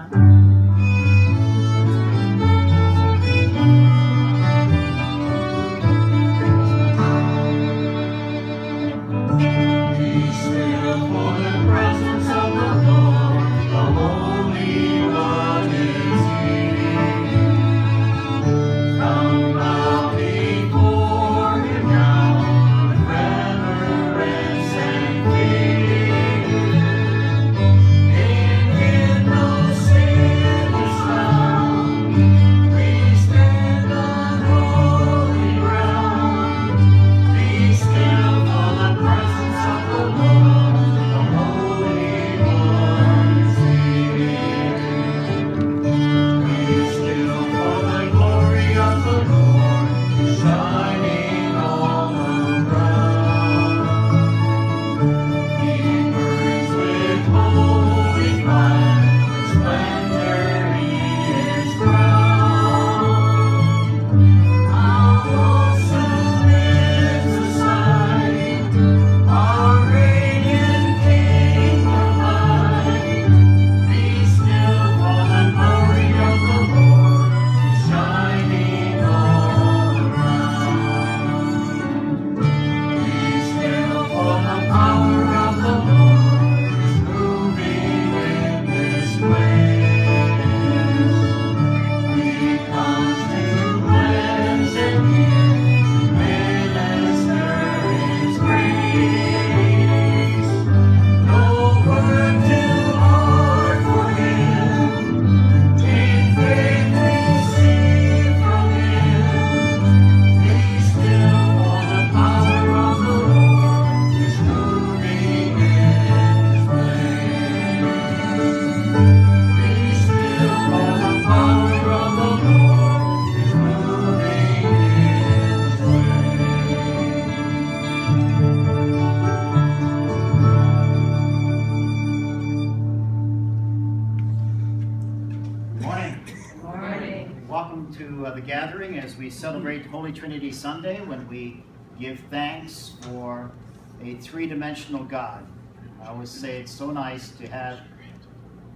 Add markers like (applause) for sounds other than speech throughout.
restaurant. Celebrate Holy Trinity Sunday when we give thanks for a three-dimensional God. I always say it's so nice to have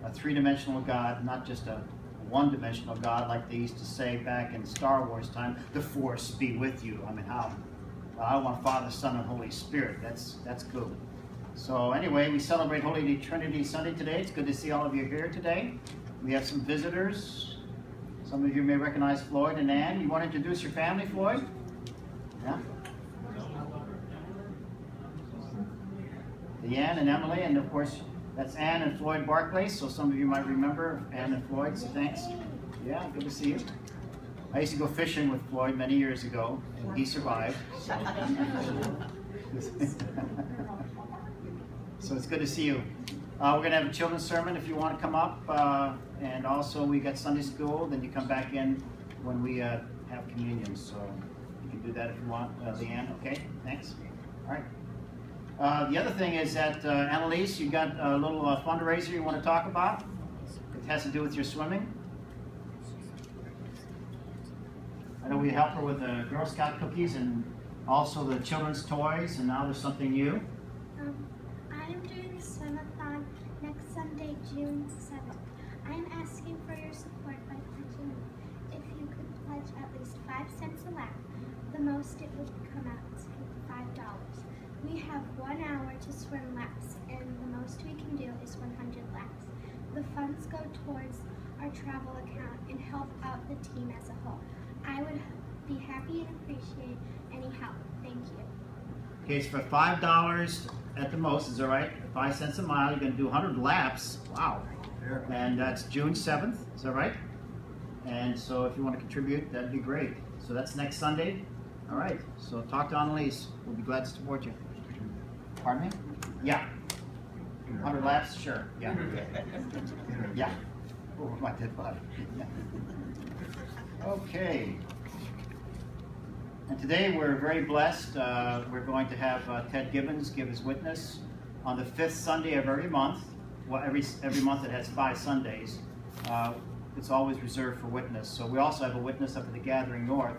a three-dimensional God, not just a one-dimensional God like they used to say back in Star Wars time, the Force be with you. I mean, how? I want Father, Son, and Holy Spirit. That's, that's good. So anyway, we celebrate Holy Trinity Sunday today. It's good to see all of you here today. We have some visitors some of you may recognize Floyd and Ann. You want to introduce your family, Floyd? Yeah? The Ann and Emily, and of course, that's Ann and Floyd Barclay, so some of you might remember Ann and Floyd, so thanks. Yeah, good to see you. I used to go fishing with Floyd many years ago, and he survived. So, (laughs) (laughs) so it's good to see you. Uh, we're going to have a children's sermon if you want to come up. Uh, and also we got Sunday school. Then you come back in when we uh, have communion. So you can do that if you want, uh, Leanne. Okay, thanks. All right. Uh, the other thing is that, uh, Annalise, you got a little uh, fundraiser you want to talk about. It has to do with your swimming. I know we help her with the Girl Scout cookies and also the children's toys, and now there's something new. June 7th. I am asking for your support by pledging. If you could pledge at least 5 cents a lap, the most it would come out to $5. We have one hour to swim laps, and the most we can do is 100 laps. The funds go towards our travel account and help out the team as a whole. I would be happy and appreciate any help. Thank you. Okay, so for $5 at the most, is that right? 5 cents a mile, you're going to do 100 laps. Wow. And that's June 7th, is that right? And so if you want to contribute, that'd be great. So that's next Sunday. All right, so talk to Annalise. We'll be glad to support you. Pardon me? Yeah. 100 laps? Sure. Yeah. (laughs) Yeah. Over my dead body. (laughs) okay. And today we're very blessed. Uh, we're going to have uh, Ted Gibbons give his witness on the fifth Sunday of every month well, every, every month it has five Sundays. Uh, it's always reserved for witness. So we also have a witness up at the Gathering North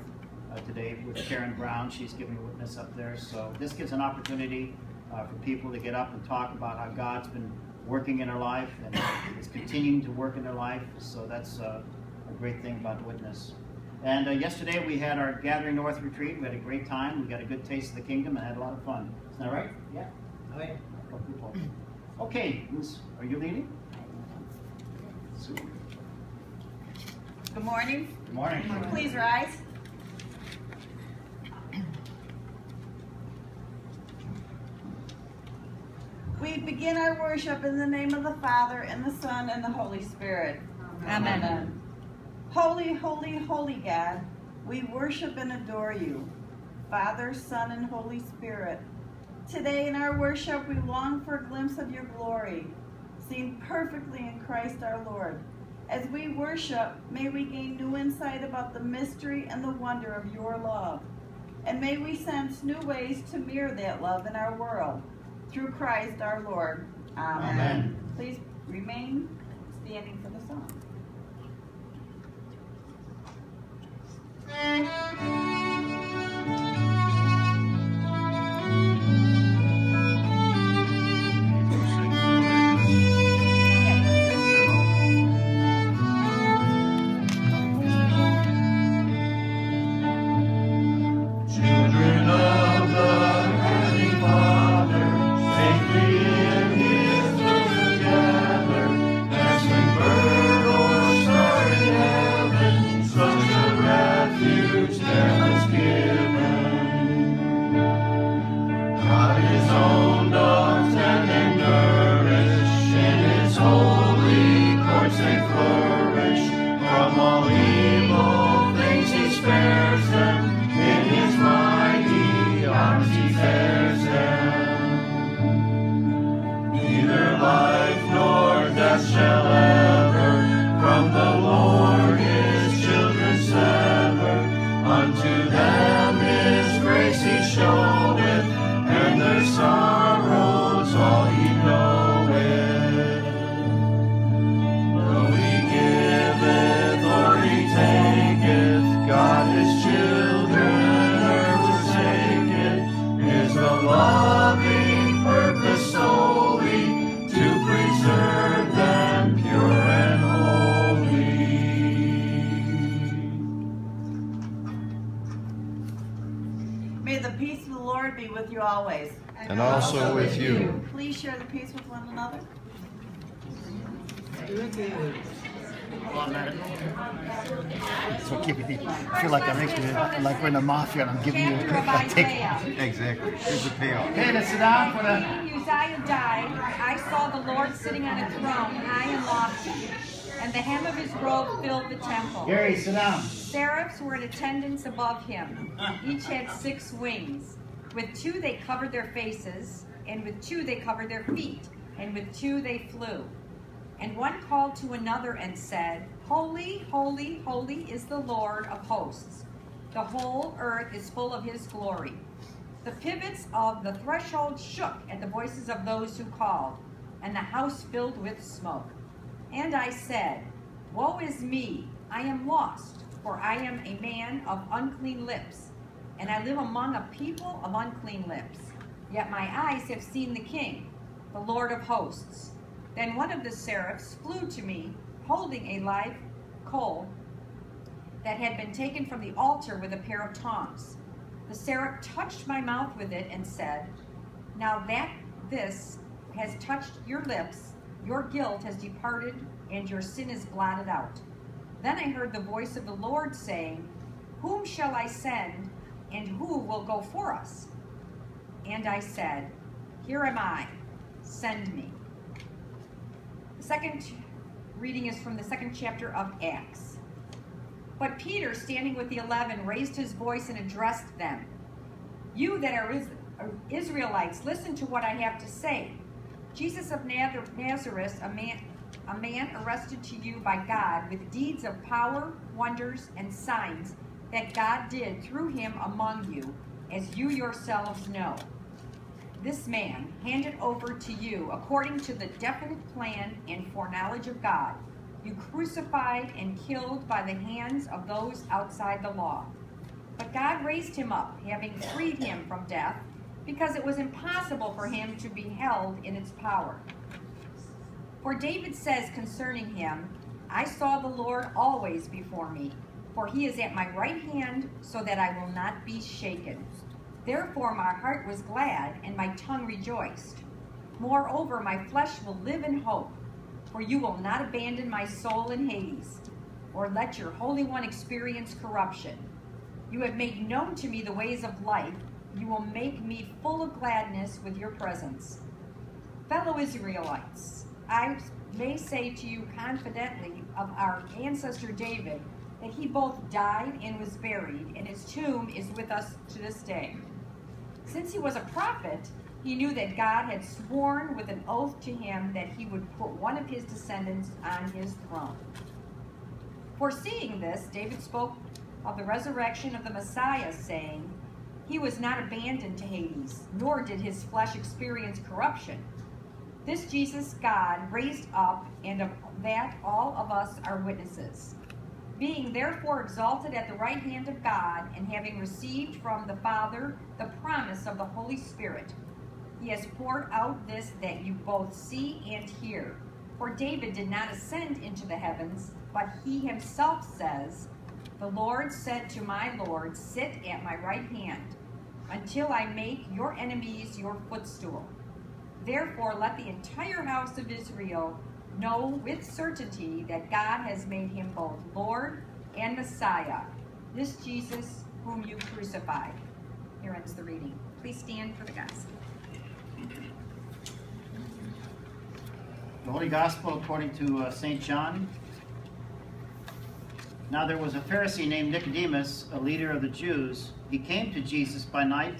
uh, today with Karen Brown. She's giving a witness up there. So this gives an opportunity uh, for people to get up and talk about how God's been working in their life and is continuing to work in their life. So that's uh, a great thing about Witness. And uh, yesterday we had our Gathering North retreat. We had a great time. We got a good taste of the kingdom and had a lot of fun. Isn't that right? Yeah. Oh, yeah. (clears throat) Okay, Liz, are you leading? Super. Good morning. Good morning. Please rise. (clears throat) We begin our worship in the name of the Father, and the Son, and the Holy Spirit. Amen. Holy, holy, holy God, we worship and adore you, Father, Son, and Holy Spirit. Today in our worship, we long for a glimpse of your glory, seen perfectly in Christ our Lord. As we worship, may we gain new insight about the mystery and the wonder of your love. And may we sense new ways to mirror that love in our world. Through Christ our Lord. Amen. Amen. Please remain standing for the song. Children So give me, I feel like that makes me like we're in the mafia and I'm giving you Chapter of a take. Exactly. Here's the payoff. Okay, let's sit down for the. When Uzziah died, I saw the Lord sitting on a throne, high and lofty, and the hem of his robe filled the temple. Gary, sit down. Seraphs were in attendance above him. Each had six wings. With two they covered their faces, and with two they covered their feet, and with two they flew. And one called to another and said, Holy, holy, holy is the Lord of hosts. The whole earth is full of his glory. The pivots of the threshold shook at the voices of those who called, and the house filled with smoke. And I said, Woe is me, I am lost, for I am a man of unclean lips, and I live among a people of unclean lips. Yet my eyes have seen the King, the Lord of hosts. Then one of the seraphs flew to me, holding a live coal that had been taken from the altar with a pair of tongs. The seraph touched my mouth with it and said, Now that this has touched your lips, your guilt has departed and your sin is blotted out. Then I heard the voice of the Lord saying, Whom shall I send, and who will go for us? And I said, Here am I, send me. The second reading is from the second chapter of Acts. But Peter, standing with the eleven, raised his voice and addressed them. You that are uh, Israelites, listen to what I have to say. Jesus of Nazareth, a man, a man arrested to you by God with deeds of power, wonders, and signs that God did through him among you, as you yourselves know. This man handed over to you according to the definite plan and foreknowledge of God, you crucified and killed by the hands of those outside the law. But God raised him up, having freed him from death, because it was impossible for him to be held in its power. For David says concerning him, I saw the Lord always before me, for he is at my right hand, so that I will not be shaken. Therefore my heart was glad, and my tongue rejoiced. Moreover, my flesh will live in hope, for you will not abandon my soul in Hades, or let your Holy One experience corruption. You have made known to me the ways of life. You will make me full of gladness with your presence. Fellow Israelites, I may say to you confidently of our ancestor David that he both died and was buried, and his tomb is with us to this day. Since he was a prophet, he knew that God had sworn with an oath to him that he would put one of his descendants on his throne. Foreseeing this, David spoke of the resurrection of the Messiah, saying, He was not abandoned to Hades, nor did his flesh experience corruption. This Jesus God raised up, and of that all of us are witnesses. Being therefore exalted at the right hand of God, and having received from the Father the promise of the Holy Spirit, he has poured out this that you both see and hear. For David did not ascend into the heavens, but he himself says, The Lord said to my Lord, Sit at my right hand, until I make your enemies your footstool. Therefore, let the entire house of Israel know with certainty that God has made him both Lord and Messiah, this Jesus whom you crucified. Here ends the reading. Please stand for the gospel. The Holy Gospel according to uh, St. John. Now there was a Pharisee named Nicodemus, a leader of the Jews. He came to Jesus by night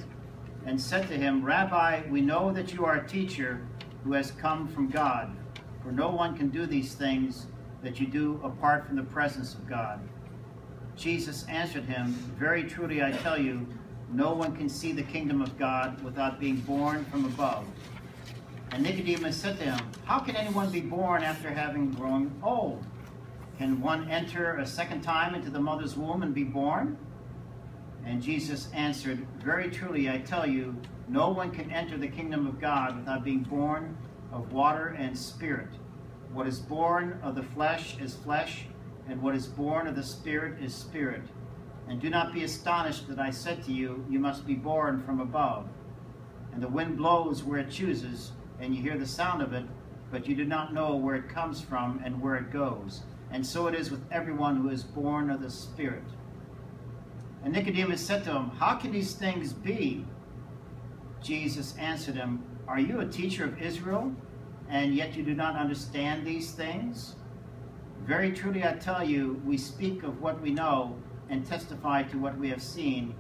and said to him, Rabbi, we know that you are a teacher who has come from God, for no one can do these things that you do apart from the presence of God. Jesus answered him, Very truly I tell you, no one can see the kingdom of God without being born from above. And Nicodemus said to him, How can anyone be born after having grown old? Can one enter a second time into the mother's womb and be born? And Jesus answered, Very truly I tell you, no one can enter the kingdom of God without being born of water and spirit. What is born of the flesh is flesh, and what is born of the spirit is spirit. And do not be astonished that I said to you, You must be born from above. And the wind blows where it chooses, and you hear the sound of it, but you do not know where it comes from and where it goes. And so it is with everyone who is born of the Spirit. And Nicodemus said to him, How can these things be? Jesus answered him, Are you a teacher of Israel, and yet you do not understand these things? Very truly I tell you, we speak of what we know and testify to what we have seen,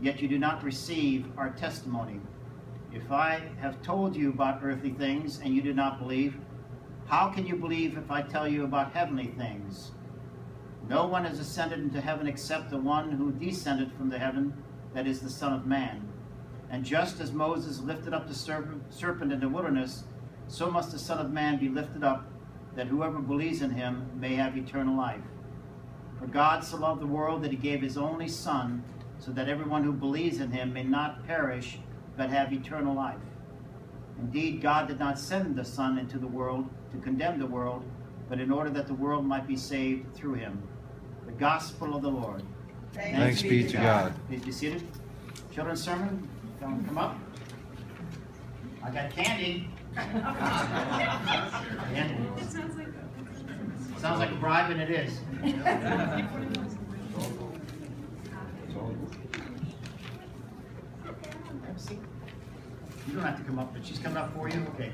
yet you do not receive our testimony. If I have told you about earthly things and you do not believe, how can you believe if I tell you about heavenly things? No one has ascended into heaven except the one who descended from the heaven, that is the Son of Man. And just as Moses lifted up the serpent in the wilderness, so must the Son of Man be lifted up, that whoever believes in him may have eternal life. For God so loved the world that he gave his only Son, so that everyone who believes in him may not perish, but have eternal life. Indeed, God did not send the Son into the world to condemn the world, but in order that the world might be saved through him. The Gospel of the Lord. Thanks be to God. Please be seated. Children's sermon, come, come up. I got candy. Candy. Sounds like a bribe, and it is. You don't have to come up, but she's coming up for you? Okay.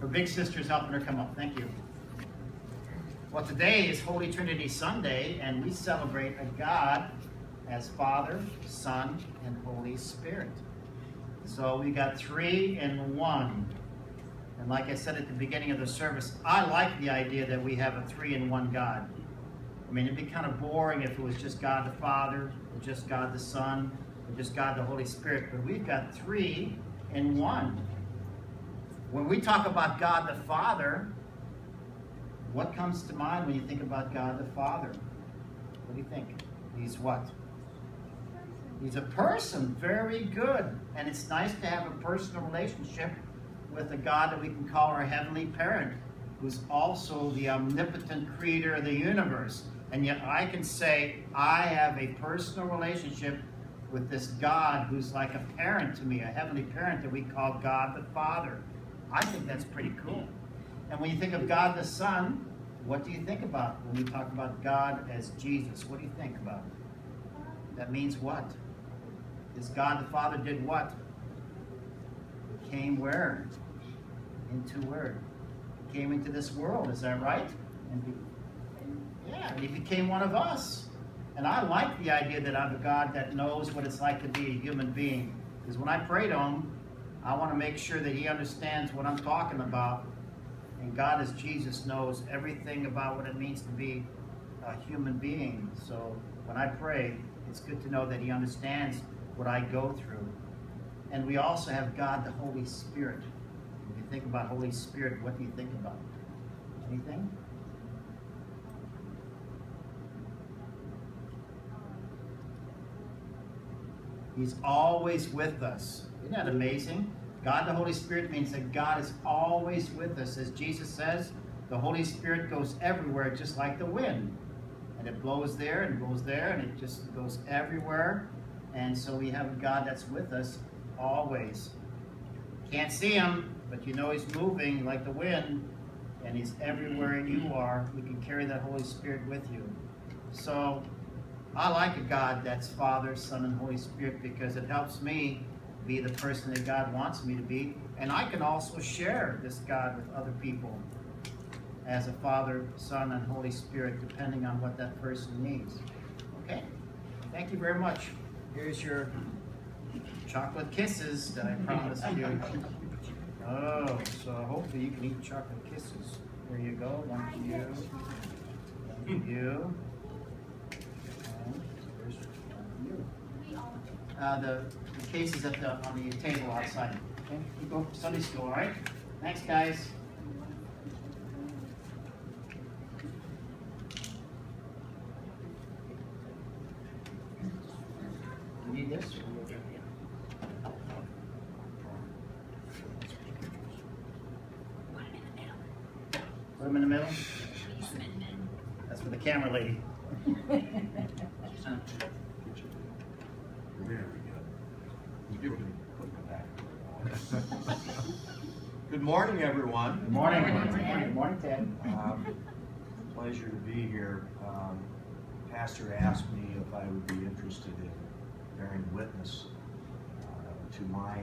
Her big sister's helping her come up. Thank you. Well, today is Holy Trinity Sunday, and we celebrate a God as Father, Son, and Holy Spirit. So we got three and one. And like I said at the beginning of the service, I like the idea that we have a three in one God. I mean, it'd be kind of boring if it was just God the Father, or just God the Son, or just God the Holy Spirit. But we've got three in one. When we talk about God the Father, what comes to mind when you think about God the Father? What do you think? He's what? He's a person. Very good. And it's nice to have a personal relationship with a God that we can call our heavenly parent, who's also the omnipotent creator of the universe. And yet I can say I have a personal relationship with this God who's like a parent to me, a heavenly parent that we call God the Father. I think that's pretty cool. And when you think of God the Son, what do you think about when we talk about God as Jesus? What do you think about? That means what? Is God the Father did what? Came where? Into where? Came into this world, is that right? And he, yeah, and he became one of us. And I like the idea that I'm a God that knows what it's like to be a human being. Because when I pray to him, I want to make sure that he understands what I'm talking about. And God, as Jesus, knows everything about what it means to be a human being. So when I pray, it's good to know that he understands what I go through. And we also have God, the Holy Spirit. When you think about Holy Spirit, what do you think about? Anything? He's always with us. Isn't that amazing? God the Holy Spirit means that God is always with us. As Jesus says, the Holy Spirit goes everywhere just like the wind. And it blows there and blows there and it just goes everywhere. And so we have a God that's with us always. Can't see him, but you know he's moving like the wind and he's everywhere you are. We can carry that Holy Spirit with you. So I like a God that's Father, Son, and Holy Spirit because it helps me be the person that God wants me to be. And I can also share this God with other people as a Father, Son, and Holy Spirit, depending on what that person needs. Okay? Thank you very much. Here's your chocolate kisses that I promised you. Oh, so hopefully you can eat chocolate kisses. There you go. One for you. One you. Uh, the, the case is at the, on the table outside. Okay, you go Sunday school, all right? Thanks, guys. You need this? Put them in the middle? That's for the camera lady. There we go. You can put it back. Good morning, everyone. Good morning. Good morning, Good morning, Ted. Um, Pleasure to be here. Um, Pastor asked me if I would be interested in bearing witness uh, to my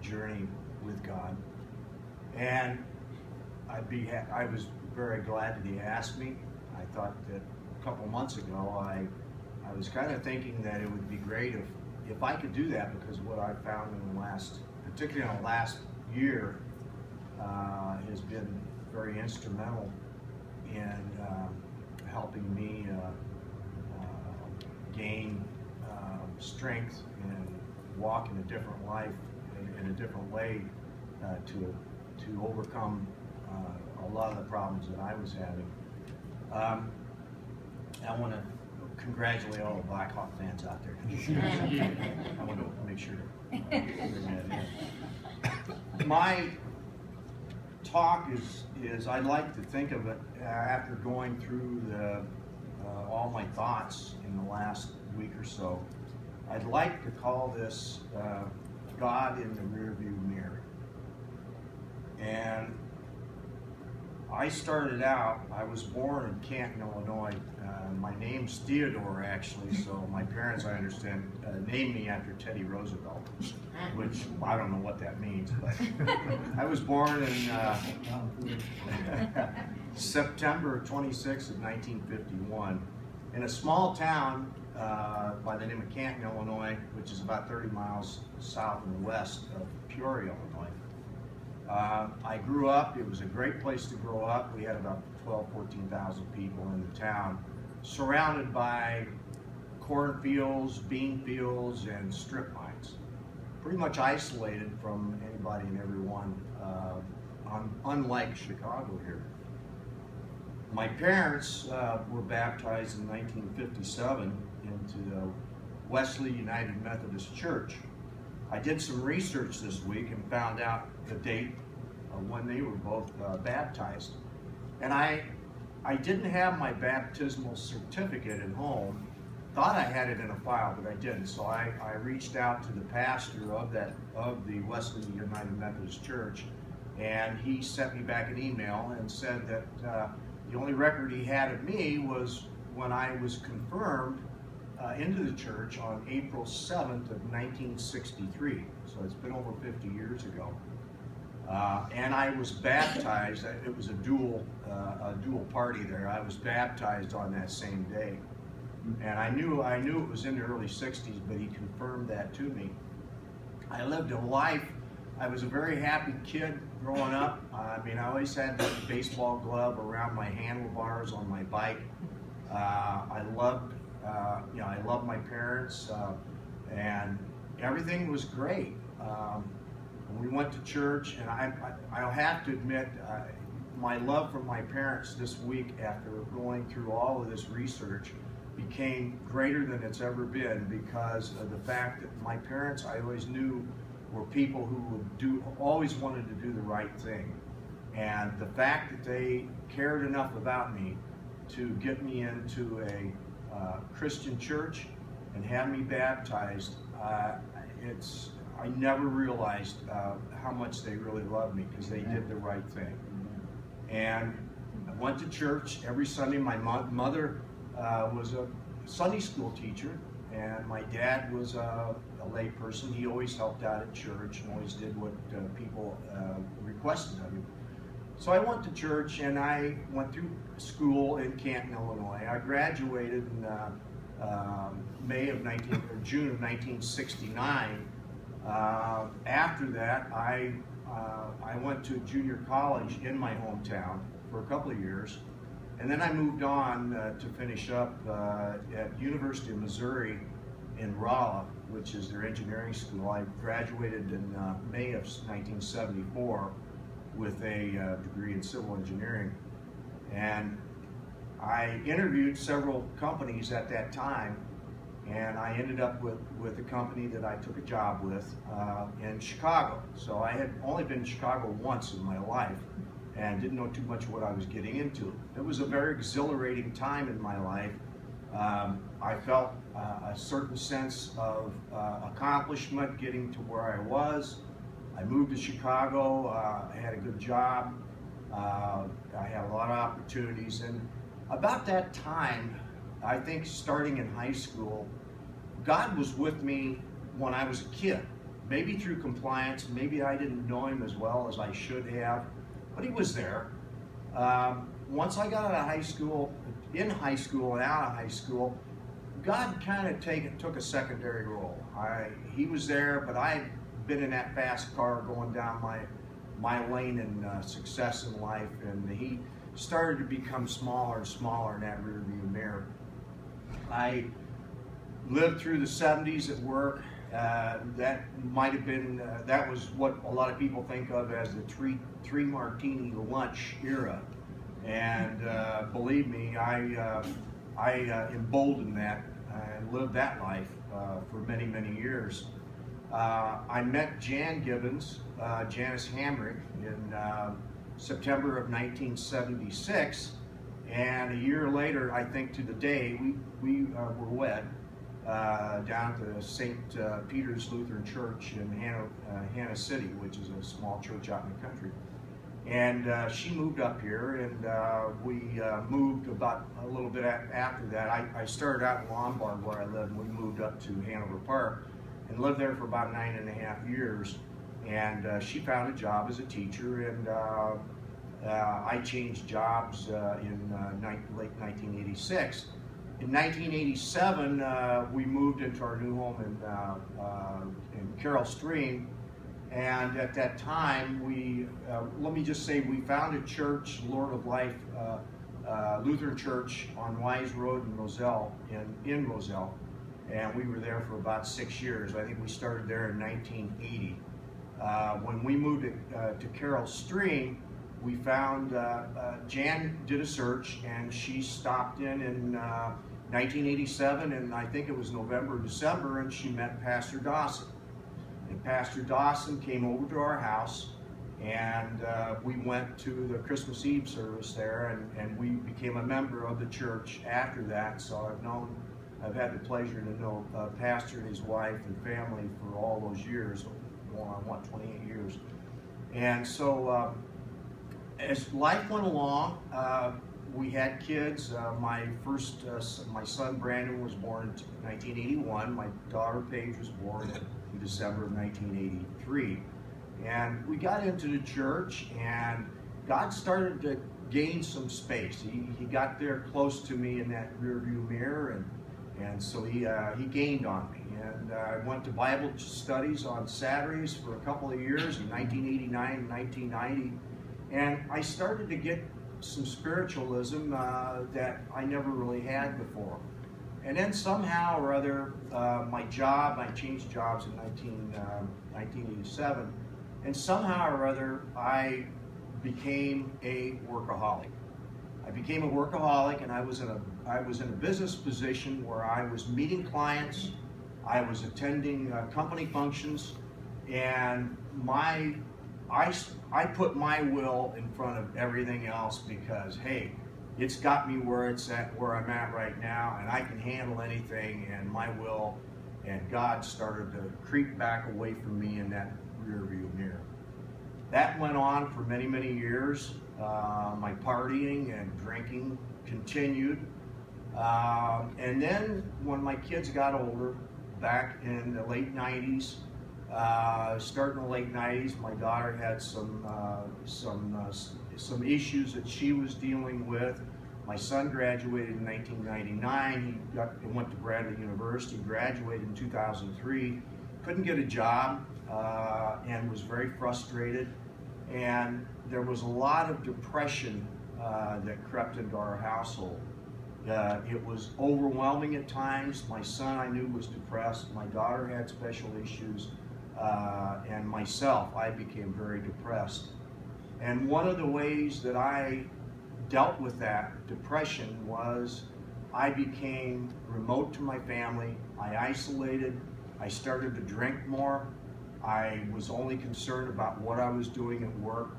journey with God. And I'd be, I was very glad that he asked me. I thought that a couple months ago, I, I was kind of thinking that it would be great if, if I could do that because what I found in the last, particularly in the last year, uh, has been very instrumental in um, helping me uh, uh, gain strength and walk in a different life, in, in a different way, uh, to to overcome uh, a lot of the problems that I was having. Um, I want to congratulate all the Blackhawk fans out there. (laughs) I want to make sure to uh, that in. My talk is, is I like to think of it uh, after going through the, uh, all my thoughts in the last week or so. I'd like to call this uh, God in the rearview mirror. And I started out, I was born in Canton, Illinois. Uh, my name's Theodore, actually, so my parents, I understand, uh, named me after Teddy Roosevelt, which I don't know what that means, but (laughs) I was born in uh, (laughs) September 26th of 1951 in a small town uh, by the name of Canton, Illinois, which is about 30 miles south and west of Peoria, Illinois. Uh, I grew up, it was a great place to grow up. We had about 12, 14,000 people in the town, surrounded by cornfields, bean fields, and strip mines. Pretty much isolated from anybody and everyone, uh, un unlike Chicago here. My parents uh, were baptized in 1957 into the Wesley United Methodist Church. I did some research this week and found out the date when they were both uh, baptized. And I, I didn't have my baptismal certificate at home. Thought I had it in a file, but I didn't. So I, I reached out to the pastor of that of the Wesley United Methodist Church, and he sent me back an email and said that uh, the only record he had of me was when I was confirmed uh, into the church on April 7th of 1963. So it's been over 50 years ago. Uh, and I was baptized. It was a dual, uh, a dual party there. I was baptized on that same day, and I knew I knew it was in the early '60s, but he confirmed that to me. I lived a life. I was a very happy kid growing up. I mean, I always had that baseball glove around my handlebars on my bike. Uh, I loved, uh, you know, I loved my parents, uh, and everything was great. Um, we went to church, and I, I, will have to admit, uh, my love for my parents this week after going through all of this research became greater than it's ever been because of the fact that my parents, I always knew, were people who would do, always wanted to do the right thing. And the fact that they cared enough about me to get me into a uh, Christian church and have me baptized, uh, it's I never realized uh, how much they really loved me because they did the right thing. And I went to church every Sunday. My mo mother uh, was a Sunday school teacher, and my dad was a, a lay person. He always helped out at church and always did what uh, people requested of him. So I went to church and I went through school in Canton, Illinois. I graduated in uh, um, May of 19 or June of 1969 uh, after that, I, uh, I went to junior college in my hometown for a couple of years. And then I moved on uh, to finish up uh, at University of Missouri in Rolla, which is their engineering school. I graduated in May of 1974 with a degree in civil engineering. And I interviewed several companies at that time and I ended up with, with a company that I took a job with uh, in Chicago. So I had only been in Chicago once in my life and didn't know too much what I was getting into. It was a very exhilarating time in my life. Um, I felt uh, a certain sense of uh, accomplishment getting to where I was. I moved to Chicago, uh, I had a good job, uh, I had a lot of opportunities, and about that time, I think starting in high school, God was with me when I was a kid. Maybe through compliance, maybe I didn't know him as well as I should have, but he was there. Um, once I got out of high school, in high school and out of high school, God kind of take, took a secondary role. I, he was there, but I had been in that fast car going down my, my lane and uh, success in life, and he started to become smaller and smaller in that rearview mirror. I lived through the 70s at work. Uh, that might have been, uh, that was what a lot of people think of as the three, three martini lunch era. And uh, believe me, I, uh, I uh, emboldened that and lived that life uh, for many, many years. I met Jan Gibbons, Janice Hamrick, in September of 1976. And a year later, I think to the day, we, we uh, were wed uh, down at the St. Uh, Peter's Lutheran Church in Hanna, uh, Hanna City, which is a small church out in the country. And uh, she moved up here, and uh, we moved about a little bit after that. I, I, started out in Lombard where I lived, and we moved up to Hanover Park and lived there for about nine and a half years. And she found a job as a teacher, and uh, I changed jobs uh, in uh, late 1986. In 1987, uh, we moved into our new home in, uh, uh, in Carol Stream. And at that time, we, let me just say, we found a church, Lord of Life Lutheran Church on Wise Road in Roselle, in, in Roselle. And we were there for about six years. I think we started there in 1980. when we moved to, to Carol Stream, we found uh, uh, Jan did a search and she stopped in in uh, 1987 and I think it was November or December and she met Pastor Dawson And Pastor Dawson came over to our house and uh, we went to the Christmas Eve service there and, and we became a member of the church after that. So I've known, I've had the pleasure to know uh, Pastor and his wife and family for all those years, going on what, 28 years. And so uh, as life went along, uh, we had kids. Uh, my first, uh, my son Brandon was born in 1981. My daughter Paige was born in December of 1983. And we got into the church, and God started to gain some space. He, he got there close to me in that rear view mirror, and, and so he, uh, he gained on me. And uh, I went to Bible studies on Saturdays for a couple of years in 1989 and 1990. And I started to get some spiritualism uh, that I never really had before. And then somehow or other, uh, my job, I changed jobs in 19, 1987, um, and somehow or other, I became a workaholic. I became a workaholic, and I was in a I was in a business position where I was meeting clients, I was attending uh, company functions, and my I I put my will in front of everything else because hey, it's got me where it's at where I'm at right now, and I can handle anything, and my will and God started to creep back away from me in that rear view mirror. That went on for many, many years. Uh, my partying and drinking continued. Um, and then when my kids got older, back in the late 90s, uh, starting in the late 90s, my daughter had some, uh, some, uh, some issues that she was dealing with. My son graduated in 1999. He got, went to Bradley University, graduated in 2003, couldn't get a job, uh, and was very frustrated. And there was a lot of depression uh, that crept into our household. Uh, it was overwhelming at times. My son, I knew, was depressed. My daughter had special issues. Uh, and myself, I became very depressed. And one of the ways that I dealt with that depression was I became remote to my family. I isolated. I started to drink more. I was only concerned about what I was doing at work.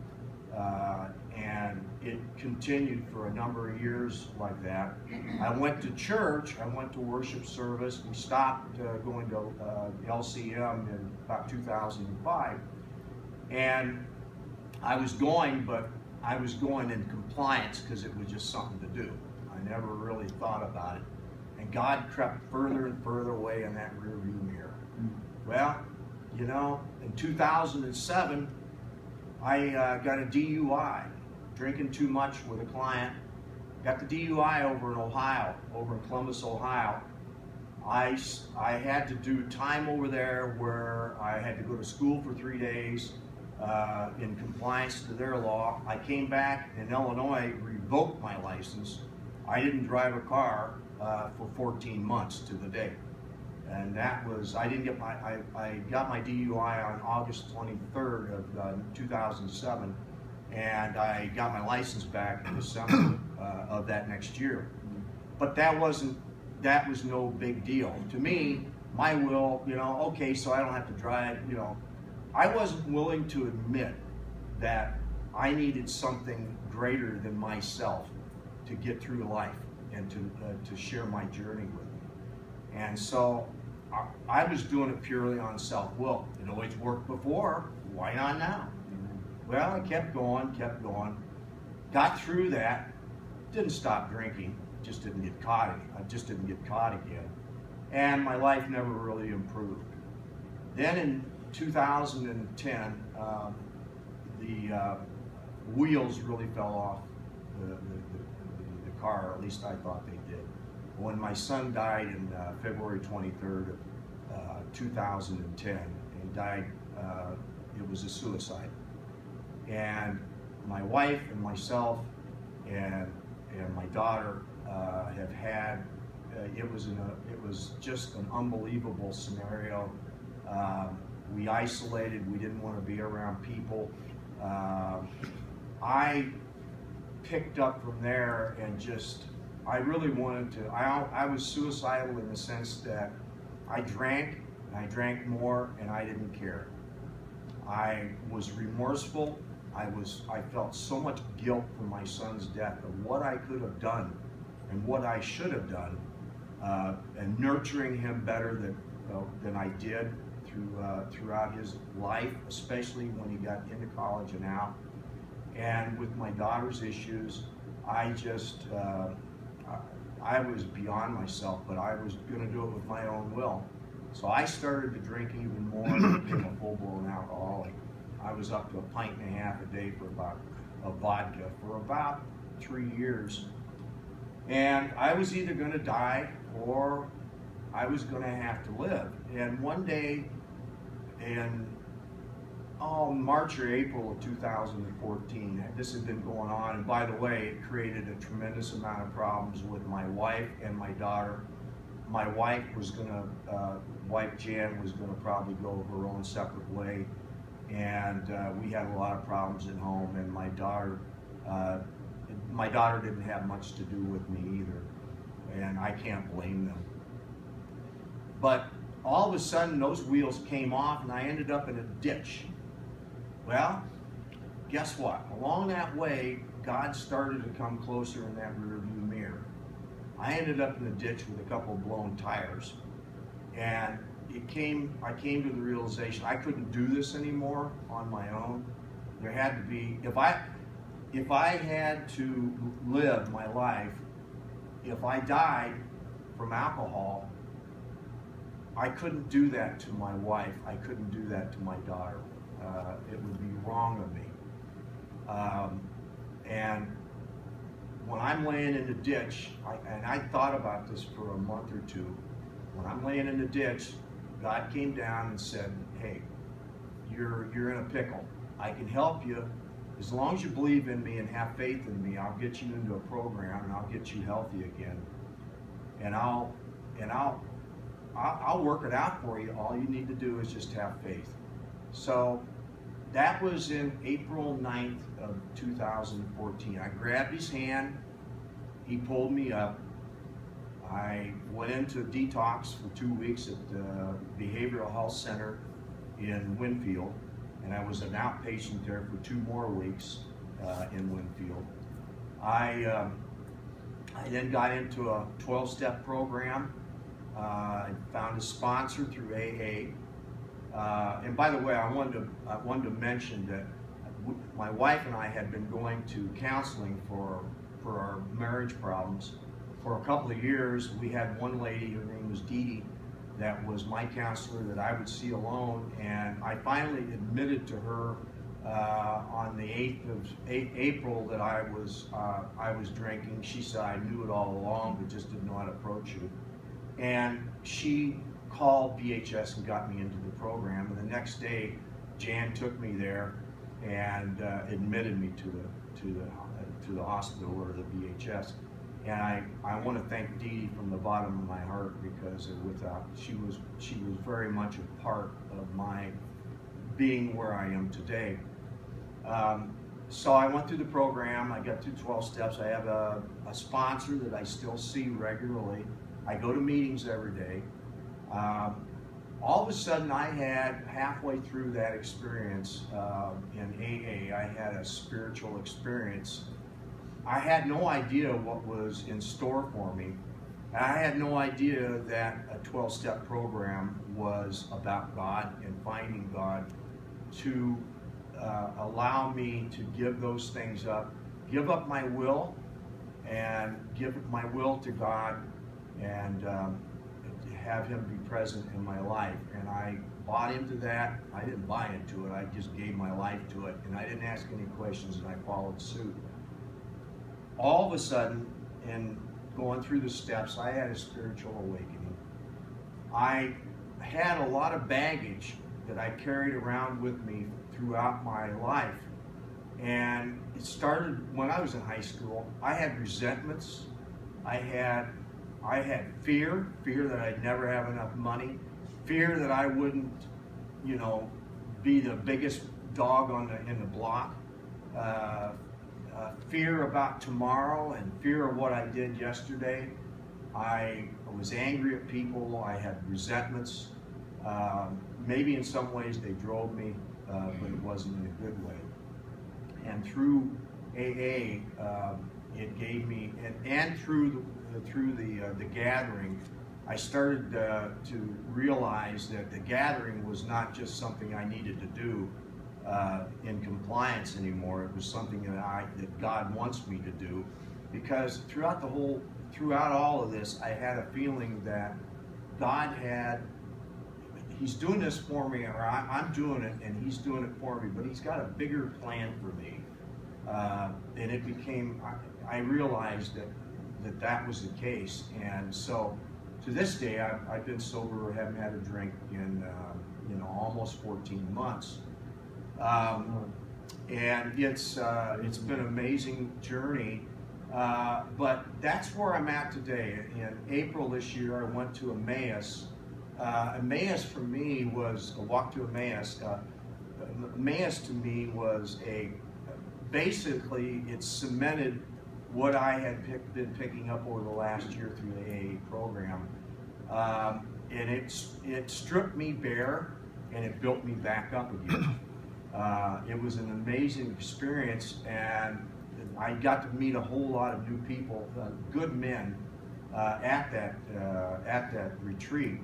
Uh, and it continued for a number of years like that. I went to church, I went to worship service. We stopped uh, going to uh, LCM in about 2005. And I was going, but I was going in compliance because it was just something to do. I never really thought about it. And God crept further and further away in that rearview mirror. Well, you know, in 2007, I uh, got a DUI, drinking too much with a client. Got the DUI over in Ohio, over in Columbus, Ohio. I, I had to do time over there where I had to go to school for three days uh, in compliance to their law. I came back in Illinois, revoked my license. I didn't drive a car uh, for 14 months to the day and that was I didn't get my I, I got my DUI on August 23rd of uh, 2007, and I got my license back in December uh, of that next year. But that wasn't that was no big deal to me. My will, you know, okay, so I don't have to drive. You know, I wasn't willing to admit that I needed something greater than myself to get through life and to uh, to share my journey with me. And so I, was doing it purely on self-will. It always worked before. Why not now? Well, I kept going, kept going. Got through that. Didn't stop drinking. Just didn't get caught. I just didn't get caught again. And my life never really improved. Then in 2010, um, the uh, wheels really fell off the, the, the, the, car, at least I thought they did. When my son died in uh, February 23rd of uh, 2010, he died, uh, it was a suicide. And my wife and myself and, and my daughter uh, have had, uh, it, was a, it was just an unbelievable scenario. Um, we isolated, we didn't want to be around people. Uh, I picked up from there and just I really wanted to, I, I was suicidal in the sense that I drank and I drank more, and I didn't care. I was remorseful. I was I felt so much guilt for my son's death of what I could have done and what I should have done, uh, and nurturing him better than uh, than I did through uh, throughout his life, especially when he got into college and out. And with my daughter's issues, I just uh, I, was beyond myself, but I was going to do it with my own will. So I started to drink even more became a full-blown alcoholic. I was up to a pint and a half a day for about a vodka for about three years. And I was either going to die or I was going to have to live. And one day in oh, March or April of 2014, this had been going on. And by the way, it created a tremendous amount of problems with my wife and my daughter. My wife was going to, uh, wife Jan was going to probably go her own separate way. And uh, we had a lot of problems at home. And my daughter, uh, my daughter didn't have much to do with me either. And I can't blame them. But all of a sudden, those wheels came off, and I ended up in a ditch. Well, guess what? Along that way, God started to come closer in that rearview mirror. I ended up in a ditch with a couple blown tires, and it came. I came to the realization I couldn't do this anymore on my own. There had to be if I if I had to live my life, if I died from alcohol, I couldn't do that to my wife. I couldn't do that to my daughter. Uh, it would be wrong of me. Um, and when I'm laying in the ditch, I, and I thought about this for a month or two, when I'm laying in the ditch, God came down and said, hey, you're, you're in a pickle. I can help you. As long as you believe in me and have faith in me, I'll get you into a program and I'll get you healthy again. And I'll, and I'll, I'll, work it out for you. All you need to do is just have faith. So that was in April 9th of 2014. I grabbed his hand, he pulled me up. I went into detox for two weeks at the Behavioral Health Center in Winfield, and I was an outpatient there for two more weeks uh, in Winfield. I, um, I then got into a 12-step program. Uh, found a sponsor through AA uh, and by the way, I wanted to I wanted to mention that my wife and I had been going to counseling for for our marriage problems for a couple of years. We had one lady, her name was Dee Dee, that was my counselor that I would see alone, and I finally admitted to her uh, on the 8th of 8, April that I was uh, I was drinking. She said I knew it all along, but just didn't know how to approach you. And she called BHS and got me into the program. And the next day, Jan took me there and uh, admitted me to the to the uh, to the hospital or the BHS. And I, I want to thank Dee Dee from the bottom of my heart because without she was she was very much a part of my being where I am today. Um, so I went through the program. I got through 12 steps. I have a, a sponsor that I still see regularly. I go to meetings every day. Um, all of a sudden, I had halfway through that experience uh, in AA, I had a spiritual experience. I had no idea what was in store for me. I had no idea that a 12 step program was about God and finding God to uh, allow me to give those things up, give up my will, and give my will to God and um, have him be present in my life. And I bought into that. I didn't buy into it. I just gave my life to it. And I didn't ask any questions and I followed suit. All of a sudden, in going through the steps, I had a spiritual awakening. I had a lot of baggage that I carried around with me throughout my life. And it started when I was in high school. I had resentments. I had I had fear, fear that I'd never have enough money, fear that I wouldn't, you know, be the biggest dog on the, in the block, uh, uh, fear about tomorrow and fear of what I did yesterday. I was angry at people. I had resentments. Um, maybe in some ways they drove me, uh, but it wasn't in a good way. And through AA, um, it gave me, and, and through the, through the, uh, the gathering, I started uh, to realize that the gathering was not just something I needed to do uh, in compliance anymore. It was something that I that God wants me to do, because throughout the whole, throughout all of this, I had a feeling that God had. He's doing this for me, or I, I'm doing it, and He's doing it for me. But He's got a bigger plan for me, uh, and it became. I, I realized that that that was the case, and so to this day, I've, I've been sober, haven't had a drink in um, you know almost 14 months, um, and it's uh, it's been an amazing journey. Uh, but that's where I'm at today. In April this year, I went to Emmaus. Uh, Emmaus for me was a walk to Emmaus. Uh, Emmaus to me was a basically it cemented what I had pick, been picking up over the last year through the AA program. Um, and it, it stripped me bare and it built me back up again. Uh, it was an amazing experience and I got to meet a whole lot of new people, uh, good men, uh, at that uh, at that retreat.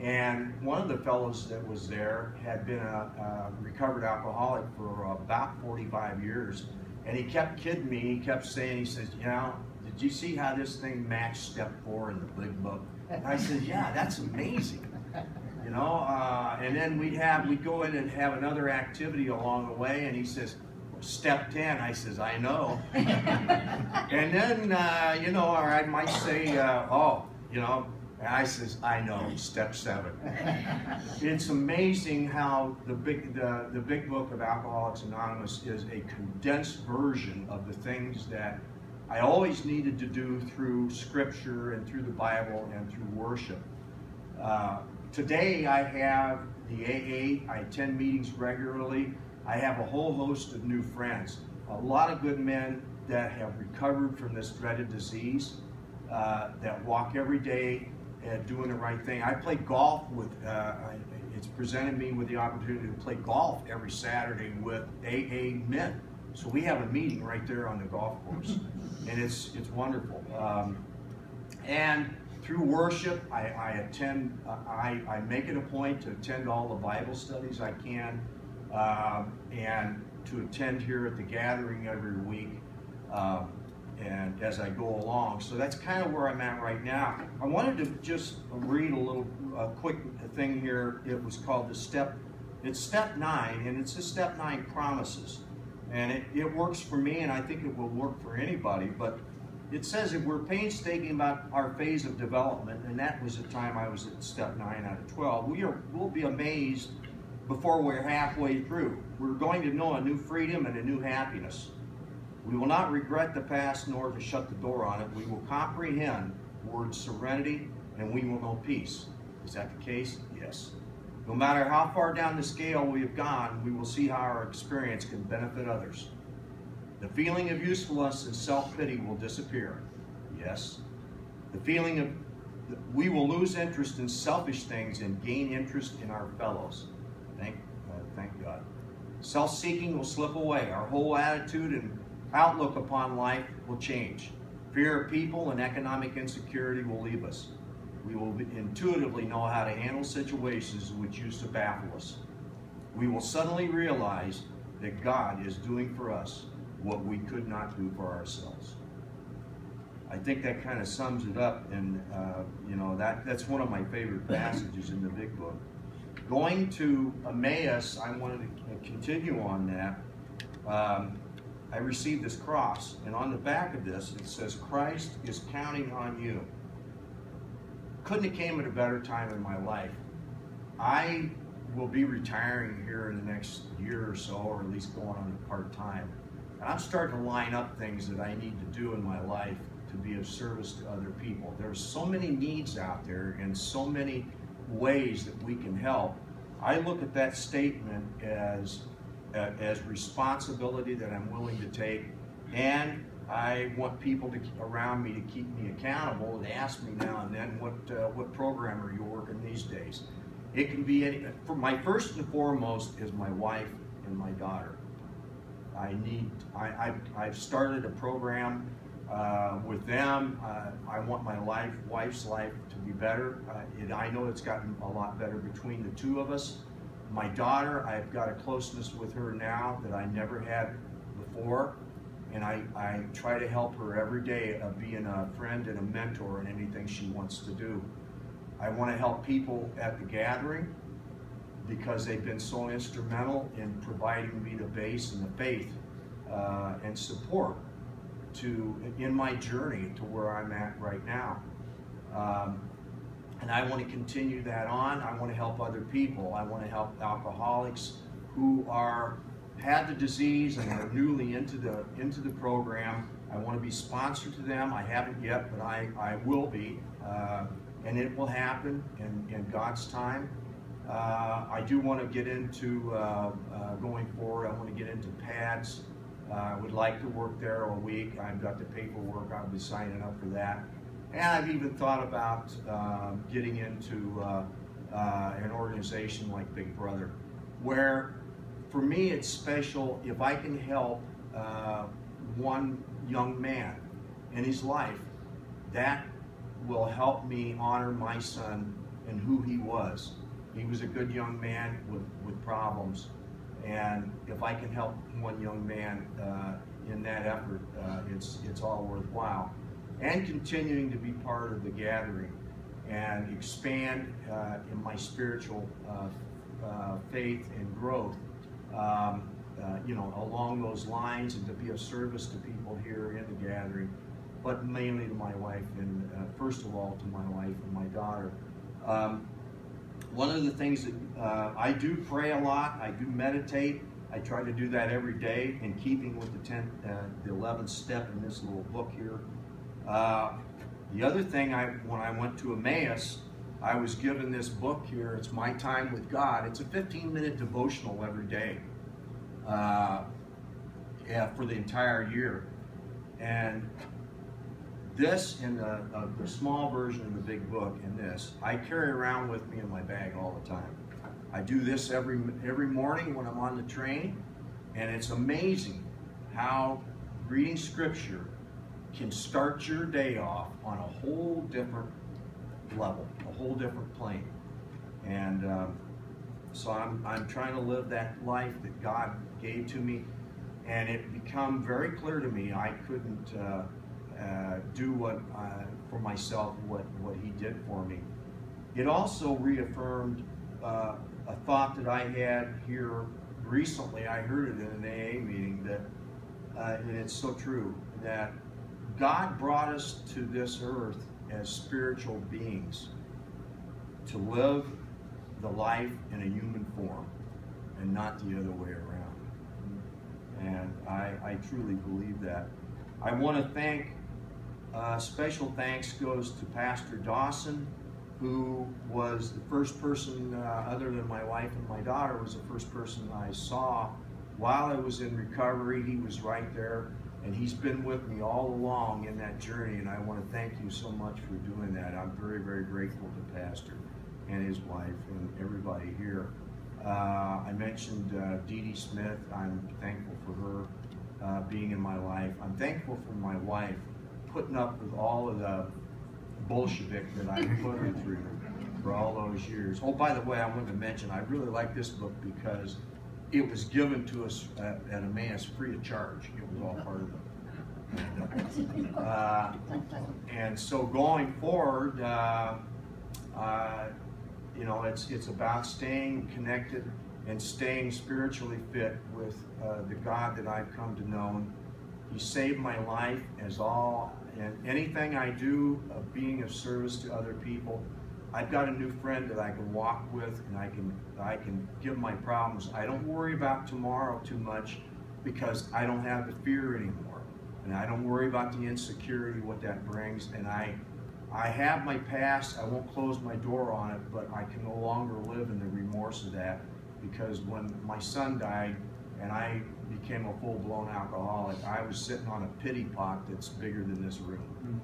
And one of the fellows that was there had been a, a recovered alcoholic for about 45 years and he kept kidding me. He kept saying, he says, you know, did you see how this thing matched step four in the big book? And I said, yeah, that's amazing. You know, uh, and then we'd have, we'd go in and have another activity along the way. And he says, step 10. I says, I know. (laughs) and then, uh, you know, or I might say, uh, oh, you know, and I says, I know, step seven. (laughs) it's amazing how the big, the, the big book of Alcoholics Anonymous is a condensed version of the things that I always needed to do through scripture and through the Bible and through worship. Uh, today I have the AA, I attend meetings regularly. I have a whole host of new friends, a lot of good men that have recovered from this dreaded disease, uh, that walk every day at doing the right thing. I play golf with, uh, it's presented me with the opportunity to play golf every Saturday with AA men. So we have a meeting right there on the golf course, and it's it's wonderful. Um, and through worship, I, I attend. I, I make it a point to attend all the Bible studies I can, um, and to attend here at the gathering every week. Um, and as I go along. So that's kind of where I'm at right now. I wanted to just read a little a quick thing here. It was called the step, it's step nine, and it's a step nine promises. And it, it works for me, and I think it will work for anybody, but it says that we're painstaking about our phase of development, and that was the time I was at step nine out of 12. We are, we'll be amazed before we're halfway through. We're going to know a new freedom and a new happiness. We will not regret the past nor to shut the door on it. We will comprehend words serenity and we will know peace. Is that the case? Yes. No matter how far down the scale we have gone, we will see how our experience can benefit others. The feeling of usefulness and self-pity will disappear. Yes. The feeling of we will lose interest in selfish things and gain interest in our fellows. Thank, uh, thank God. Self-seeking will slip away. Our whole attitude and outlook upon life will change. Fear of people and economic insecurity will leave us. We will intuitively know how to handle situations which used to baffle us. We will suddenly realize that God is doing for us what we could not do for ourselves. I think that kind of sums it up, and uh, you know that that's one of my favorite (laughs) passages in the Big Book. Going to Emmaus, I wanted to continue on that. Um, I received this cross, and on the back of this it says, Christ is counting on you. Couldn't have came at a better time in my life. I will be retiring here in the next year or so, or at least going on part-time. And I'm starting to line up things that I need to do in my life to be of service to other people. There's so many needs out there and so many ways that we can help. I look at that statement as as responsibility that I'm willing to take, and I want people to around me to keep me accountable and ask me now and then, what uh, what program are you working these days? It can be any, for my first and foremost is my wife and my daughter. I need, I, I, I've started a program uh, with them. Uh, I want my life, wife's life to be better. Uh, it, I know it's gotten a lot better between the two of us. My daughter, I've got a closeness with her now that I never had before. And I, I try to help her every day of being a friend and a mentor in anything she wants to do. I want to help people at the gathering because they've been so instrumental in providing me the base and the faith uh, and support to in my journey to where I'm at right now. Um, and I want to continue that on. I want to help other people. I want to help alcoholics who are had the disease and are newly into the into the program. I want to be sponsored to them. I haven't yet, but I, I will be. Uh, and it will happen in, in God's time. Uh, I do want to get into uh, uh, going forward. I want to get into PADS. Uh, I would like to work there a week. I've got the paperwork. I'll be signing up for that. And I've even thought about um, getting into uh, uh, an organization like Big Brother, where for me it's special if I can help one young man in his life. That will help me honor my son and who he was. He was a good young man with, with problems. And if I can help one young man uh, in that effort, uh, it's, it's all worthwhile. And continuing to be part of the gathering and expand uh, in my spiritual uh, uh, faith and growth, um, uh, you know, along those lines and to be of service to people here in the gathering but mainly to my wife and first of all to my wife and my daughter. Um, one of the things that uh, I do pray a lot, I do meditate. I try to do that every day in keeping with the 10th, uh, the 11th step in this little book here. Uh, the other thing, I when I went to Emmaus, I was given this book here. It's My Time with God. It's a 15-minute devotional every day uh, yeah, for the entire year. And this in the, uh, the small version of the big book in this, I carry around with me in my bag all the time. I do this every every morning when I'm on the train, and it's amazing how reading scripture can start your day off on a whole different level, a whole different plane. And um, so I'm, I'm trying to live that life that God gave to me. And it become very clear to me I couldn't uh, uh, do what uh, for myself what what he did for me. It also reaffirmed uh, a thought that I had here recently. I heard it in an AA meeting that, uh, and it's so true that God brought us to this earth as spiritual beings to live the life in a human form and not the other way around. And I, I truly believe that. I want to thank uh, special thanks goes to Pastor Dawson, who was the first person, uh, other than my wife and my daughter, was the first person I saw while I was in recovery. He was right there, and he's been with me all along in that journey, and I want to thank you so much for doing that. I'm very, very grateful to Pastor and his wife and everybody here. Uh, I mentioned uh, Dee Dee Smith. I'm thankful for her uh, being in my life. I'm thankful for my wife putting up with all of the Bolshevik that I (laughs) put her through for all those years. Oh, by the way, I wanted to mention, I really like this book because it was given to us at, at Emmaus free of charge. It was all part of it. (laughs) Uh, and so going forward, uh, uh, you know, it's it's about staying connected and staying spiritually fit with uh, the God that I've come to know. He saved my life as all and anything I do of being of service to other people, I've got a new friend that I can walk with and I can I can give my problems. I don't worry about tomorrow too much because I don't have the fear anymore. And I don't worry about the insecurity, what that brings. And I I have my past, I won't close my door on it, but I can no longer live in the remorse of that because when my son died and I became a full-blown alcoholic, I was sitting on a pity pot that's bigger than this room.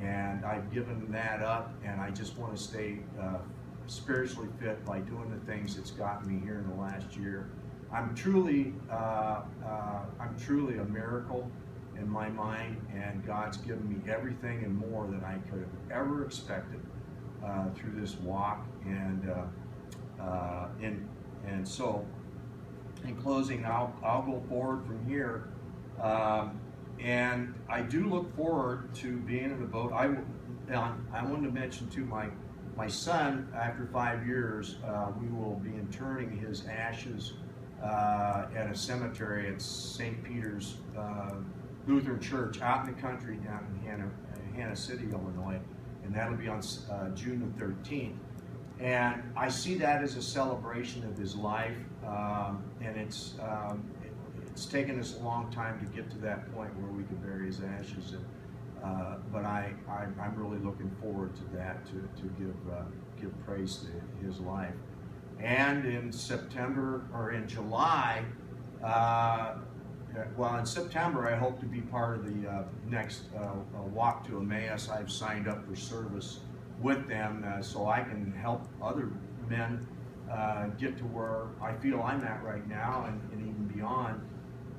And I've given that up, and I just want to stay uh, spiritually fit by doing the things that's gotten me here in the last year. I'm truly, uh, uh, I'm truly a miracle in my mind, and God's given me everything and more than I could have ever expected uh, through this walk. And uh, uh, and and so, in closing, I'll I'll go forward from here. Um, and I do look forward to being in the boat. I, I wanted to mention to my my son, after five years, uh, we will be interring his ashes uh, at a cemetery at St. Peter's uh, Lutheran Church out in the country down in Hanna, Hanna City, Illinois, and that'll be on uh, June the 13th. And I see that as a celebration of his life, um, and it's um, it, it's taken us a long time to get to that point where we can bury his ashes. And, uh, but I, I, am really looking forward to that, to, to give, uh, give praise to his life. And in September, or in July, uh, well, in September, I hope to be part of the uh, next uh, walk to Emmaus. I've signed up for service with them uh, so I can help other men get to where I feel I'm at right now and, and even beyond.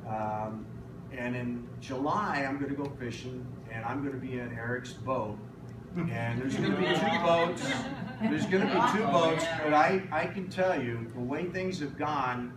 Um, and in July, I'm going to go fishing, and I'm going to be in Eric's boat. And there's going to be two (laughs) boats. There's going to be two boats, but I, I can tell you, the way things have gone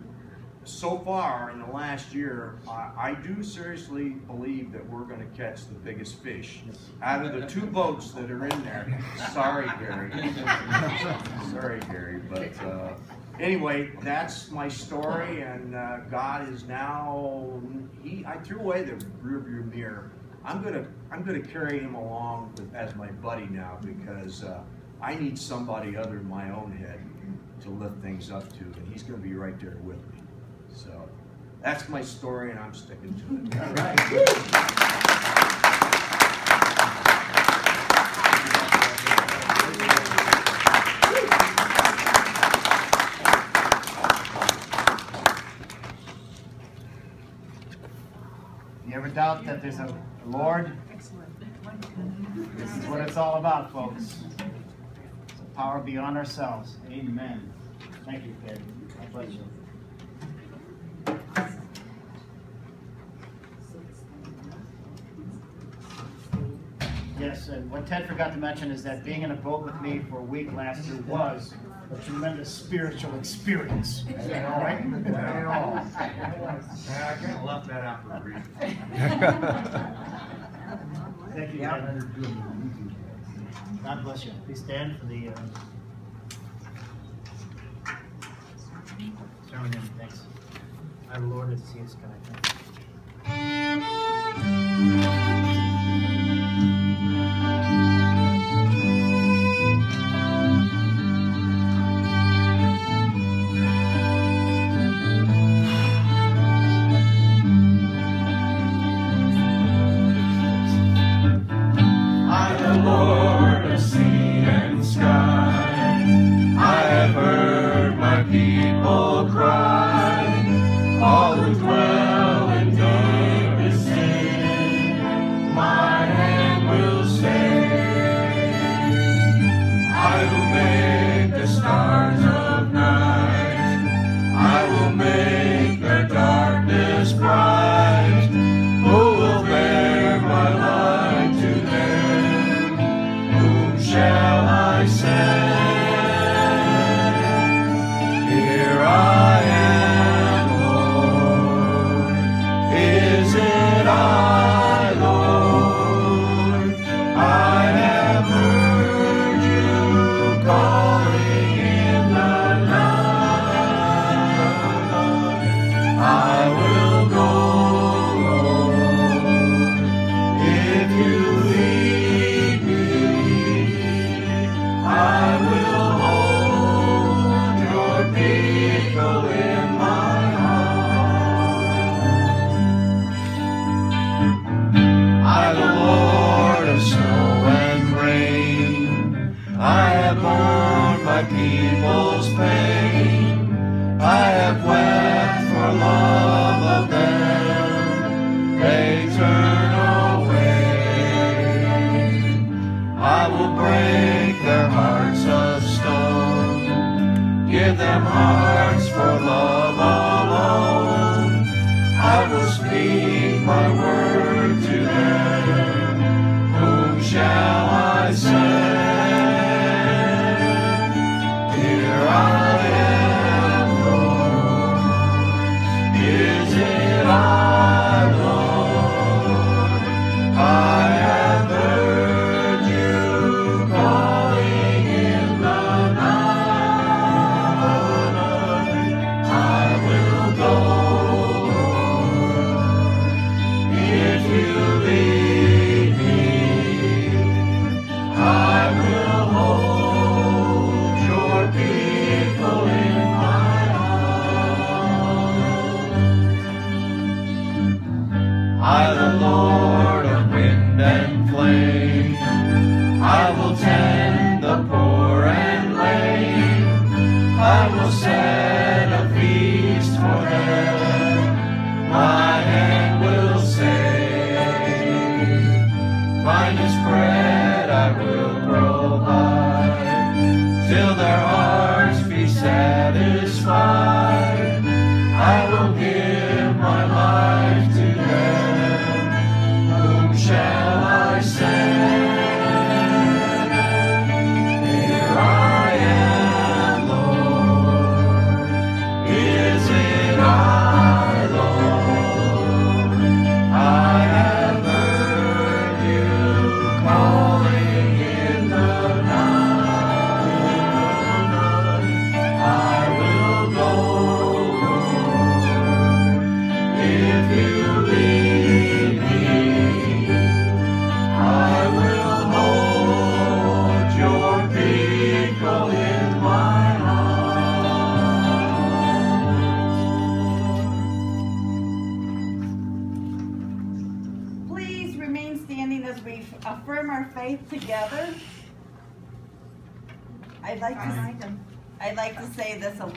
so far in the last year, I, I do seriously believe that we're going to catch the biggest fish. Out of the two boats that are in there, sorry, Gary. (laughs) sorry, Gary, but. Uh, anyway, that's my story, and uh, God is now. He, I threw away the rearview mirror. I'm gonna, I'm gonna carry him along with, as my buddy now because uh, I need somebody other than my own head to lift things up to, and he's gonna be right there with me. So that's my story, and I'm sticking to it. All right. (laughs) You ever doubt that there's a Lord. This is what it's all about, folks. It's a power beyond ourselves. Amen. Thank you, Ted. God bless you. Yes, and what Ted forgot to mention is that being in a boat with me for a week last year was a tremendous spiritual experience. You know, right? yeah, I kind of left that out for a reason. (laughs) Thank you, Ted. God bless you. Please stand for the uh, sermon. Thanks. Our Lord is Jesus. Can I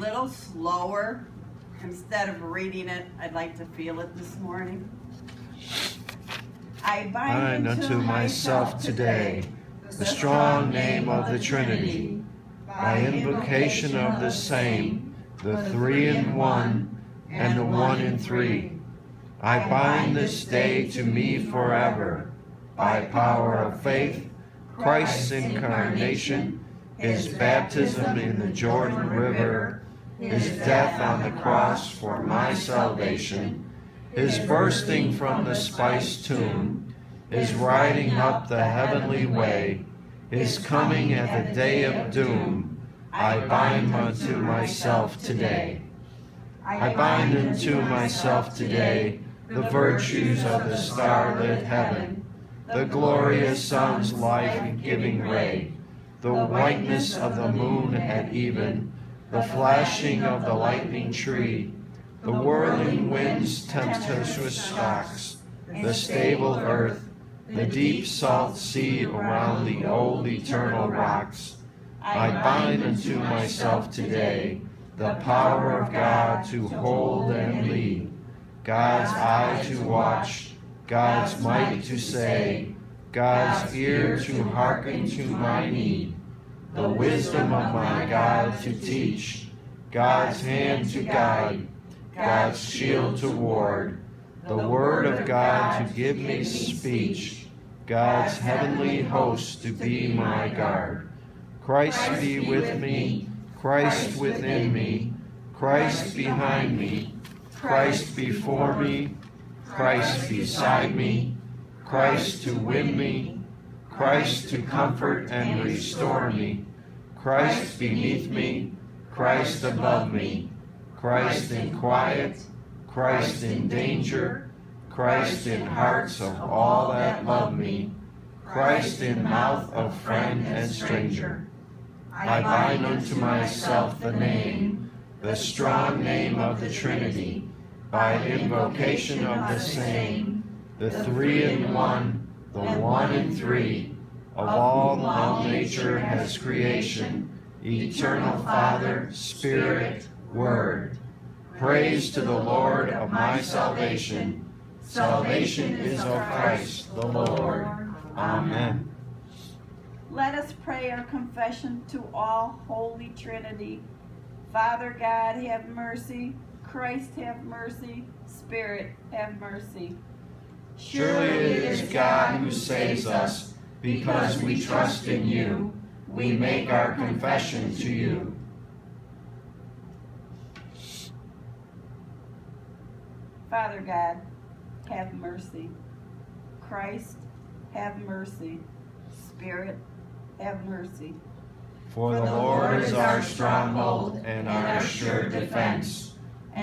little slower. Instead of reading it, I'd like to feel it this morning. I Bind unto myself today the strong name of the Trinity, by invocation of the same, the three in one, and the one in three. I bind this day to me forever, by power of faith, Christ's incarnation, his baptism in the Jordan River, his death on the cross for my salvation, his bursting from the spiced tomb, his riding up the heavenly way, his coming at the day of doom, I bind unto myself today. I bind unto myself today the virtues of the starlit heaven, the glorious sun's life-giving ray, the whiteness of the moon at even, the flashing of the lightning tree, the whirling wind's tempestuous stalks, the stable earth, the deep salt sea around the old eternal rocks. I bind unto myself today the power of God to hold and lead, God's eye to watch, God's might to say, God's ear to hearken to my need, the wisdom of my God to teach, God's hand to guide, God's shield to ward, the word of God to give me speech, God's heavenly host to be my guard. Christ be with me, Christ within me, Christ behind me, Christ before me, Christ beside me, Christ to win me, Christ to comfort and restore me, Christ beneath me, Christ above me, Christ in quiet, Christ in danger, Christ in hearts of all that love me, Christ in mouth of friend and stranger. I bind unto myself the name, the strong name of the Trinity, by invocation of the same, the three in one, the one in three, of all all nature has creation, eternal Father, Spirit, Word. Praise to the Lord of my salvation. Salvation is of Christ the Lord. Amen. Let us pray our confession to all Holy Trinity. Father God, have mercy. Christ, have mercy. Spirit, have mercy. Surely it is God who saves us, because we trust in you. We make our confession to you. Father God, have mercy. Christ, have mercy. Spirit, have mercy. For the Lord is our stronghold and our sure defense.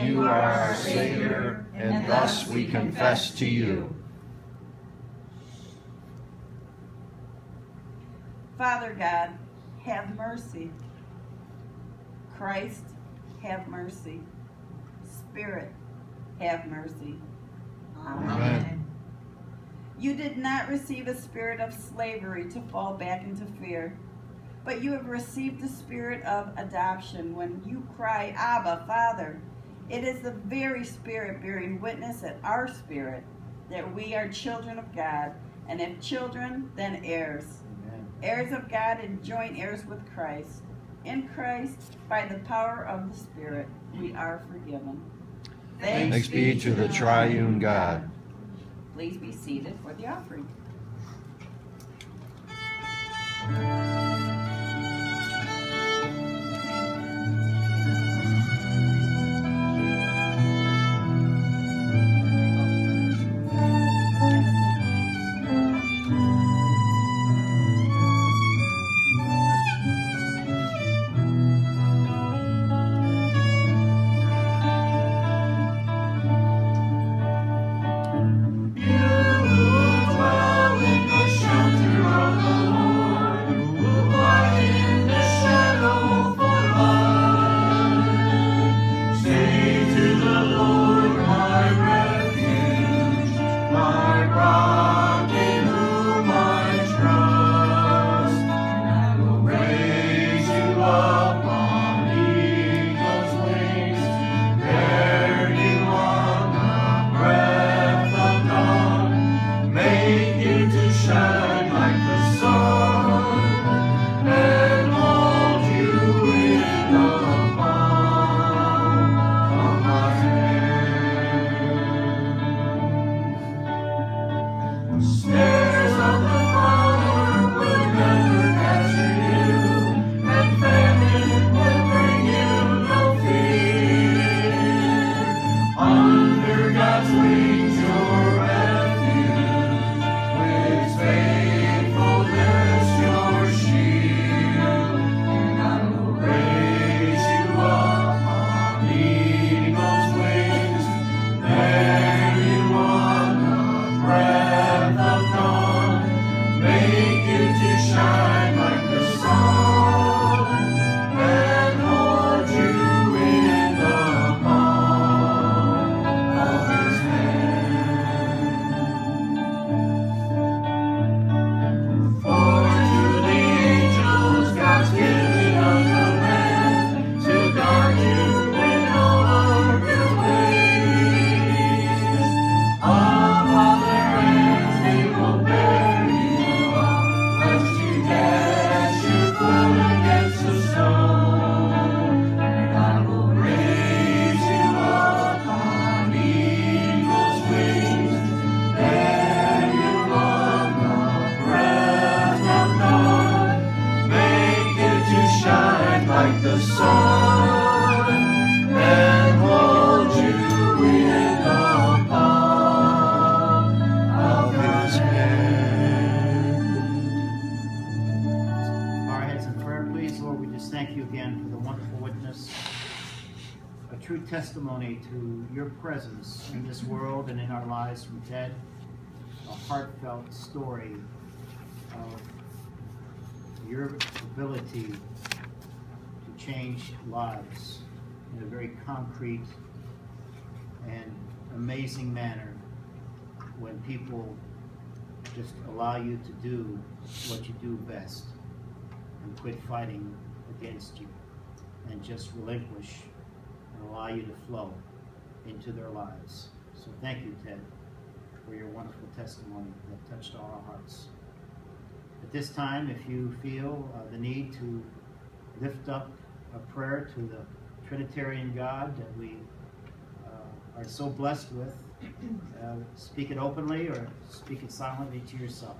You are our Savior, and thus we confess to you. Father God, have mercy. Christ, have mercy. Spirit, have mercy. Amen. You did not receive a spirit of slavery to fall back into fear, but you have received the spirit of adoption when you cry, Abba, Father. It is the very spirit bearing witness at our spirit that we are children of God, and if children, then heirs. Amen. Heirs of God and joint heirs with Christ. In Christ, by the power of the Spirit, we are forgiven. Thanks be to the triune God. Please be seated for the offering. Our from Ted, a heartfelt story of your ability to change lives in a very concrete and amazing manner when people just allow you to do what you do best and quit fighting against you and just relinquish and allow you to flow into their lives. So thank you, Ted, for your wonderful testimony that touched all our hearts. At this time, if you feel uh, the need to lift up a prayer to the Trinitarian God that we uh, are so blessed with, uh, speak it openly or speak it silently to yourself.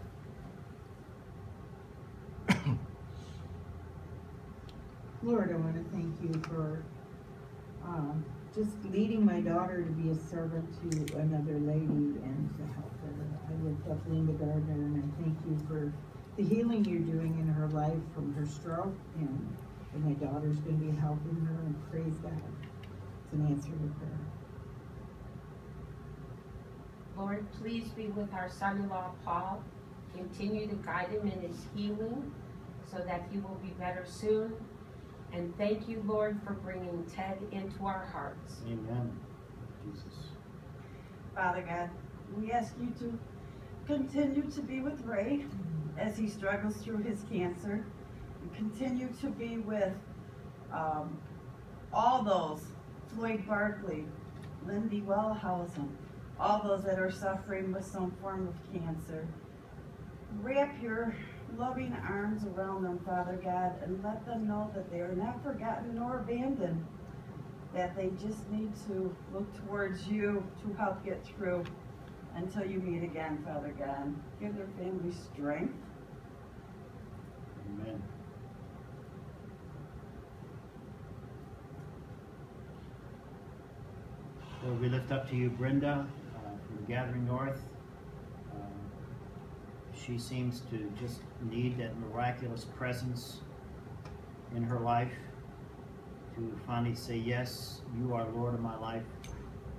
Lord, I want to thank you for um, just leading my daughter to be a servant to another lady and to help her. I lift up Linda Gardner and I thank you for the healing you're doing in her life from her stroke and, and my daughter's going to be helping her and praise God. It's an answer to prayer. Lord, please be with our son-in-law Paul. Continue to guide him in his healing so that he will be better soon. And thank you, Lord, for bringing Ted into our hearts. Amen. Jesus. Father God, we ask you to continue to be with Ray as he struggles through his cancer. And continue to be with um, all those, Floyd Barkley, Lindy Wellhausen, all those that are suffering with some form of cancer. Wrap your loving arms around them, Father God, and let them know that they are not forgotten nor abandoned, that they just need to look towards you to help get through until you meet again, Father God. Give their family strength. Amen. Lord, we lift up to you Brenda uh, from Gathering North. She seems to just need that miraculous presence in her life to finally say, Yes, you are Lord of my life.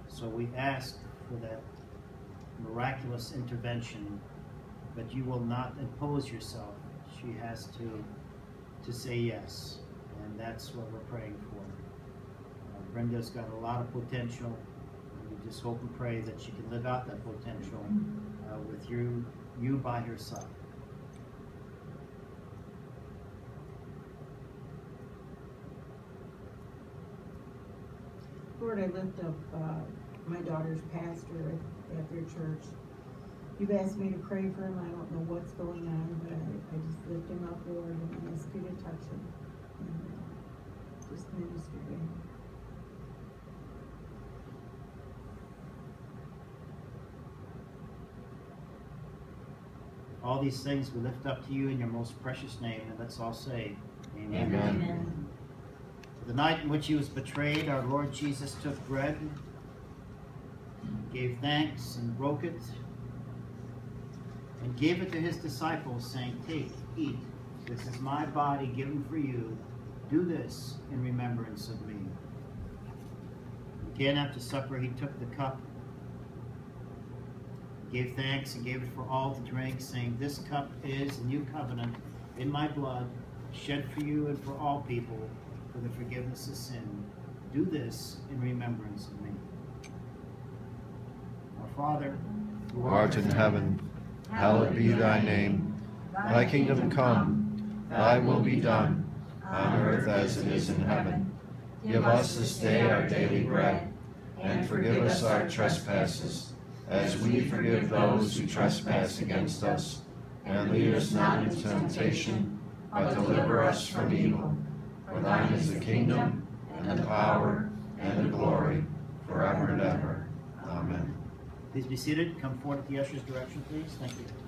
So we ask for that miraculous intervention, but you will not impose yourself. She has to to say yes, and that's what we're praying for. Uh, Brenda's got a lot of potential. We just hope and pray that she can live out that potential uh, with you you by side. Lord, I lift up uh, my daughter's pastor at, at their church. You've asked me to pray for him. I don't know what's going on, but I, I just lift him up, Lord, and ask you to touch him. And uh, just minister to him. All these things we lift up to you in your most precious name, and let's all say, Amen. Amen. The night in which he was betrayed, our Lord Jesus took bread, gave thanks, and broke it, and gave it to his disciples, saying, Take, eat. This is my body given for you. Do this in remembrance of me. Again, after supper, he took the cup, gave thanks, and gave it for all to drink, saying, This cup is the new covenant in my blood, shed for you and for all people for the forgiveness of sin. Do this in remembrance of me. Our Father, Who art in heaven, hallowed be thy name. Thy kingdom come, thy will be done, on earth as it is in heaven. Give us this day our daily bread, and forgive us our trespasses, as we forgive those who trespass against us. And lead us not into temptation, but deliver us from evil. For thine is the kingdom, and the power, and the glory, forever and ever. Amen. please be seated. Come forward at the usher's direction, please. Thank you.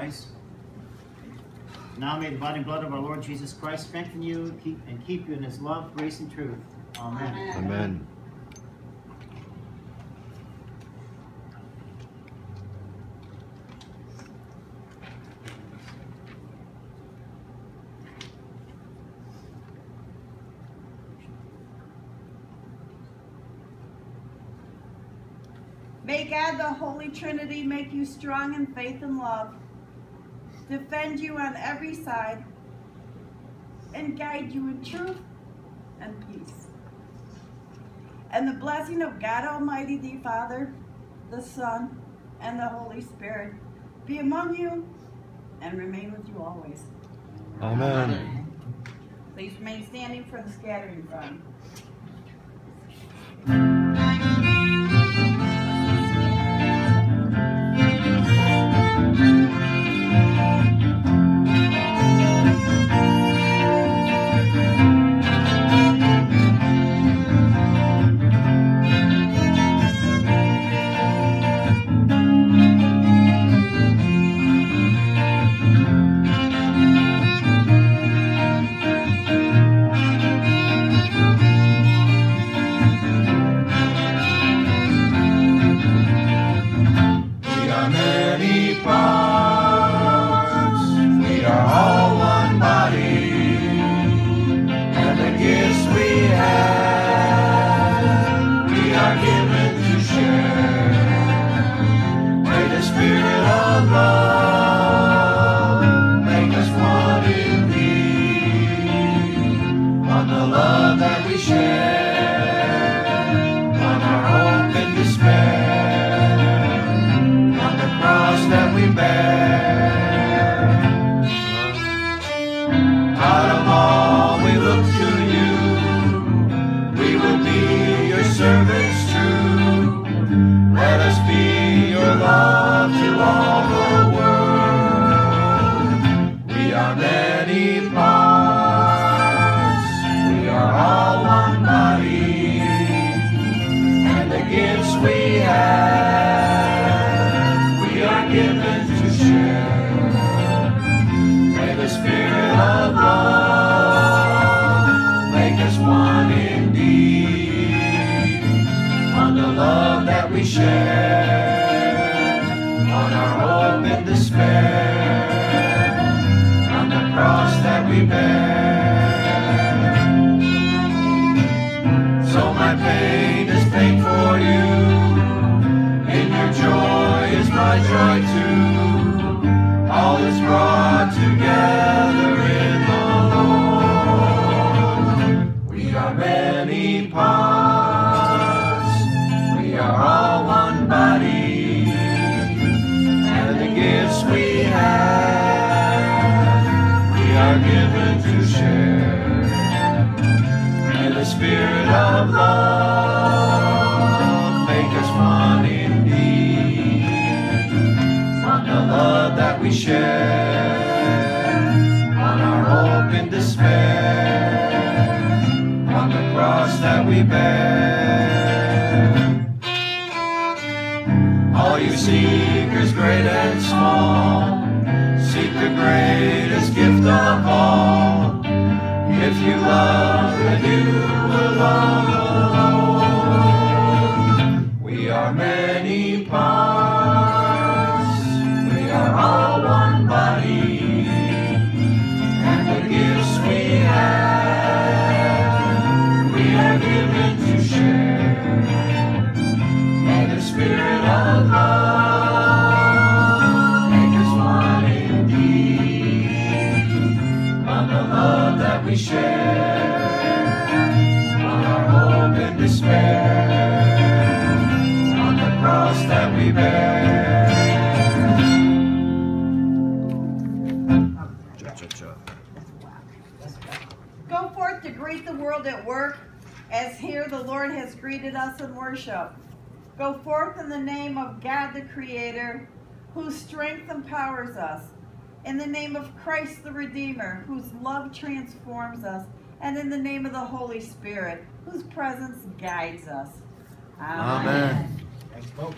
Please rise. Now may the body and blood of our Lord Jesus Christ strengthen you keep, and keep you in his love, grace, and truth. Amen. Amen. May God, the Holy Trinity, make you strong in faith and love, defend you on every side, and guide you in truth and peace. And the blessing of God Almighty, the Father, the Son, and the Holy Spirit be among you and remain with you always. Amen. Please remain standing for the scattering fund. Gift of. If you love, then you belong alone. The Lord has greeted us in worship. Go forth in the name of God the Creator, whose strength empowers us. In the name of Christ the Redeemer, whose love transforms us. And in the name of the Holy Spirit, whose presence guides us. Amen. Thanks, folks.